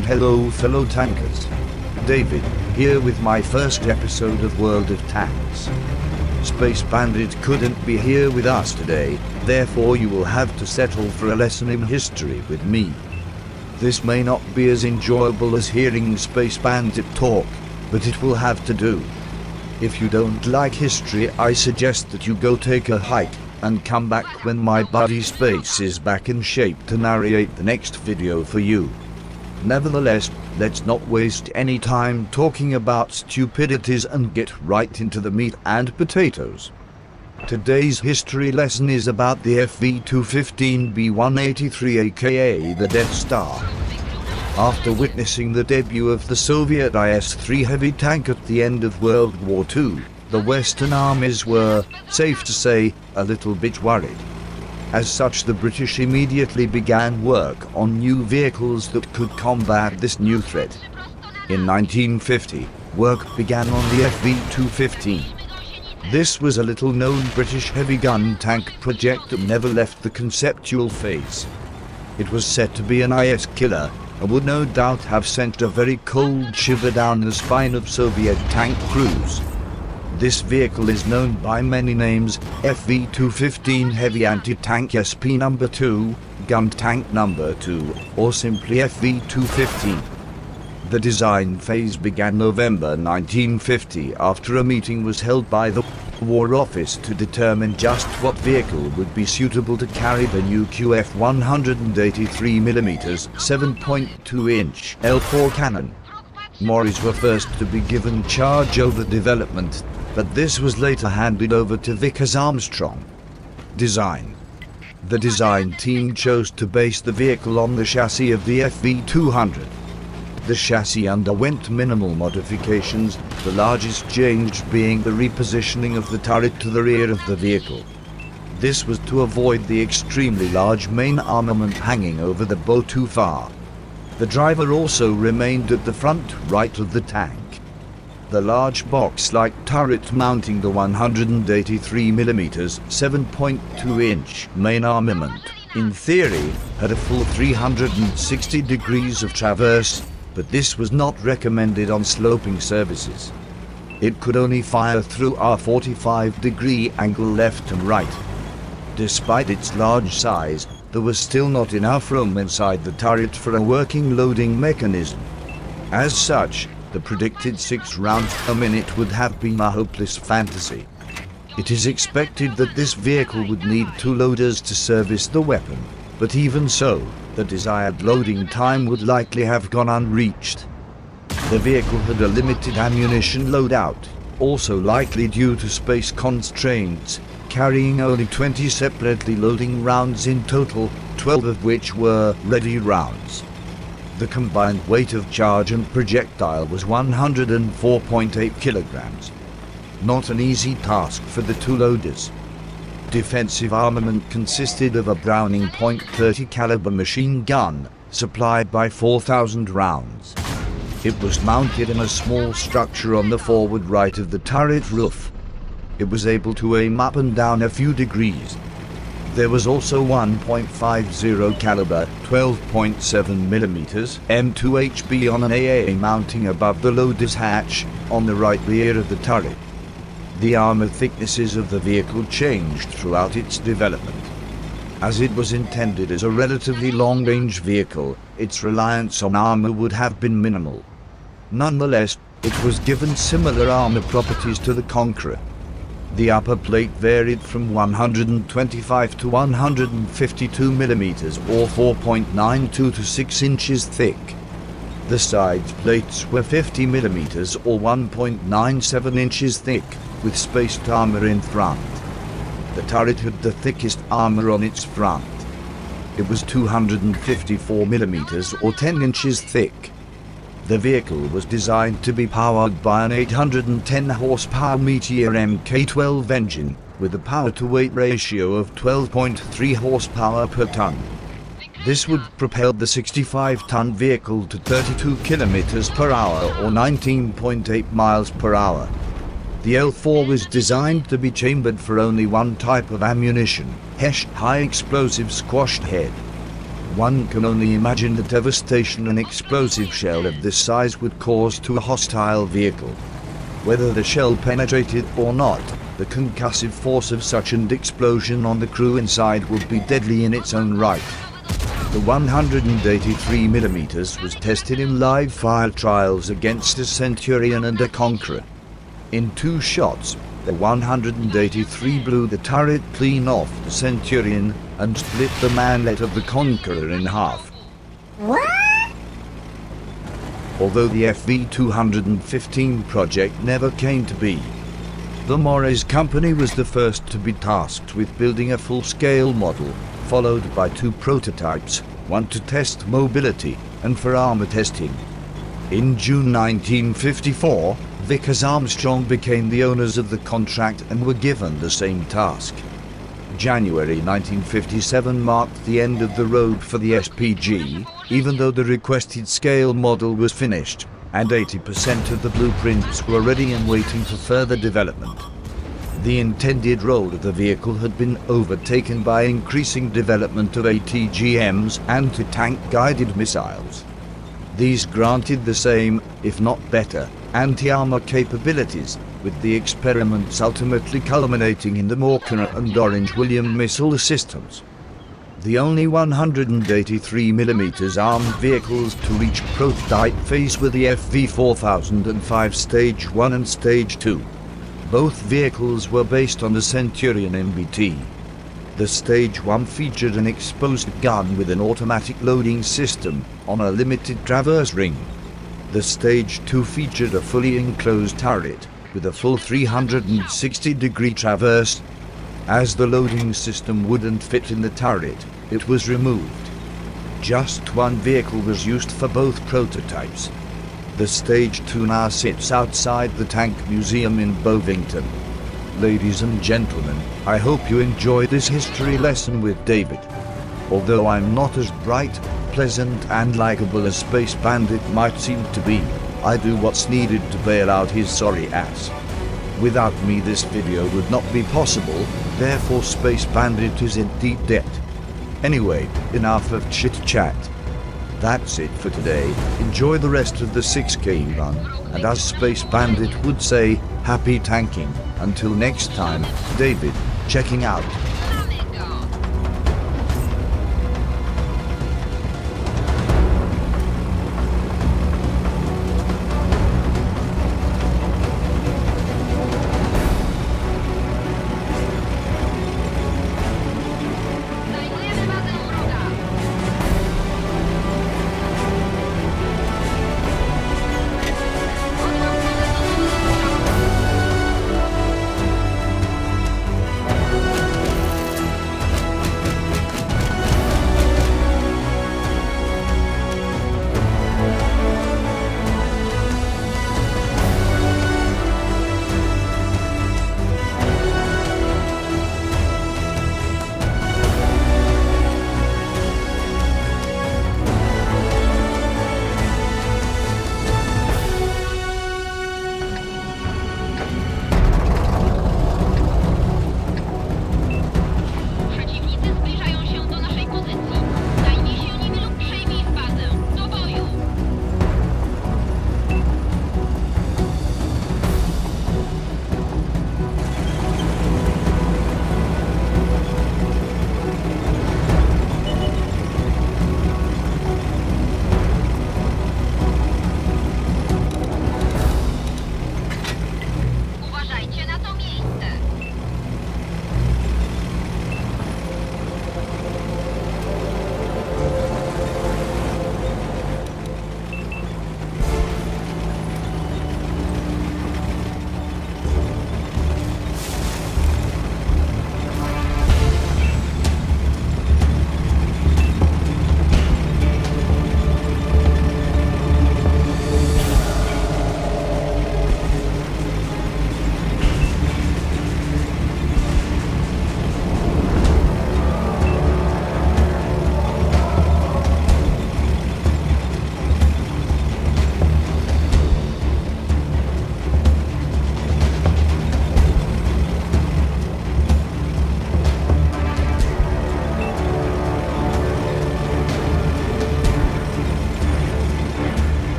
And hello fellow tankers. David, here with my first episode of World of Tanks. Space Bandit couldn't be here with us today, therefore you will have to settle for a lesson in history with me. This may not be as enjoyable as hearing Space Bandit talk, but it will have to do. If you don't like history I suggest that you go take a hike, and come back when my buddy Space is back in shape to narrate the next video for you. Nevertheless, let's not waste any time talking about stupidities and get right into the meat and potatoes. Today's history lesson is about the FV-215B-183 aka the Death Star. After witnessing the debut of the Soviet IS-3 heavy tank at the end of World War II, the Western armies were, safe to say, a little bit worried. As such the British immediately began work on new vehicles that could combat this new threat. In 1950, work began on the FV-215. This was a little-known British heavy gun tank project that never left the conceptual phase. It was said to be an IS killer, and would no doubt have sent a very cold shiver down the spine of Soviet tank crews. This vehicle is known by many names, FV-215 Heavy Anti-Tank SP number 2, Gun Tank number 2, or simply FV-215. The design phase began November 1950 after a meeting was held by the War Office to determine just what vehicle would be suitable to carry the new QF 183mm 7.2-inch L4 cannon. Morris were first to be given charge over development but this was later handed over to Vickers Armstrong. Design The design team chose to base the vehicle on the chassis of the FV200. The chassis underwent minimal modifications, the largest change being the repositioning of the turret to the rear of the vehicle. This was to avoid the extremely large main armament hanging over the bow too far. The driver also remained at the front right of the tank. The large box-like turret mounting the 183mm 7.2-inch main armament, in theory, had a full 360 degrees of traverse, but this was not recommended on sloping surfaces. It could only fire through our 45 degree angle left and right. Despite its large size, there was still not enough room inside the turret for a working loading mechanism. As such, the predicted six rounds a minute would have been a hopeless fantasy. It is expected that this vehicle would need two loaders to service the weapon, but even so, the desired loading time would likely have gone unreached. The vehicle had a limited ammunition loadout, also likely due to space constraints, carrying only 20 separately loading rounds in total, 12 of which were ready rounds. The combined weight of charge and projectile was 104.8 kilograms. Not an easy task for the two loaders. Defensive armament consisted of a Browning .30 caliber machine gun, supplied by 4,000 rounds. It was mounted in a small structure on the forward right of the turret roof. It was able to aim up and down a few degrees, there was also 1.50 caliber 12.7 millimeters M2HB on an AA mounting above the loader's hatch on the right rear of the turret. The armor thicknesses of the vehicle changed throughout its development. As it was intended as a relatively long-range vehicle, its reliance on armor would have been minimal. Nonetheless, it was given similar armor properties to the Conqueror. The upper plate varied from 125 to 152 millimeters or 4.92 to 6 inches thick. The side plates were 50 millimeters or 1.97 inches thick, with spaced armor in front. The turret had the thickest armor on its front. It was 254 millimeters or 10 inches thick. The vehicle was designed to be powered by an 810 horsepower Meteor Mk12 engine, with a power-to-weight ratio of 12.3 horsepower per ton. This would propel the 65-ton vehicle to 32 kilometers per hour or 19.8 miles per hour. The L4 was designed to be chambered for only one type of ammunition, HESH high explosive squashed head. One can only imagine the devastation an explosive shell of this size would cause to a hostile vehicle. Whether the shell penetrated or not, the concussive force of such an explosion on the crew inside would be deadly in its own right. The 183mm was tested in live fire trials against a Centurion and a Conqueror. In two shots, the 183 blew the turret clean off the Centurion and split the mantlet of the Conqueror in half. What? Although the FV-215 project never came to be, the Morris company was the first to be tasked with building a full-scale model followed by two prototypes, one to test mobility and for armor testing. In June 1954, Vickers Armstrong became the owners of the contract and were given the same task. January 1957 marked the end of the road for the SPG, even though the requested scale model was finished, and 80% of the blueprints were ready and waiting for further development. The intended role of the vehicle had been overtaken by increasing development of ATGMs anti-tank guided missiles. These granted the same, if not better, anti-armor capabilities, with the experiments ultimately culminating in the Malkara and Orange William missile systems. The only 183mm armed vehicles to reach prototype phase were the FV4005 Stage 1 and Stage 2. Both vehicles were based on the Centurion MBT. The Stage 1 featured an exposed gun with an automatic loading system on a limited traverse ring. The Stage 2 featured a fully enclosed turret with a full 360 degree traverse. As the loading system wouldn't fit in the turret, it was removed. Just one vehicle was used for both prototypes, the Stage 2 now sits outside the Tank Museum in Bovington. Ladies and gentlemen, I hope you enjoyed this history lesson with David. Although I'm not as bright, pleasant and likable as Space Bandit might seem to be, I do what's needed to bail out his sorry ass. Without me this video would not be possible, therefore Space Bandit is in deep debt. Anyway, enough of chit chat. That's it for today. Enjoy the rest of the 6K run, and as Space Bandit would say, happy tanking. Until next time, David, checking out.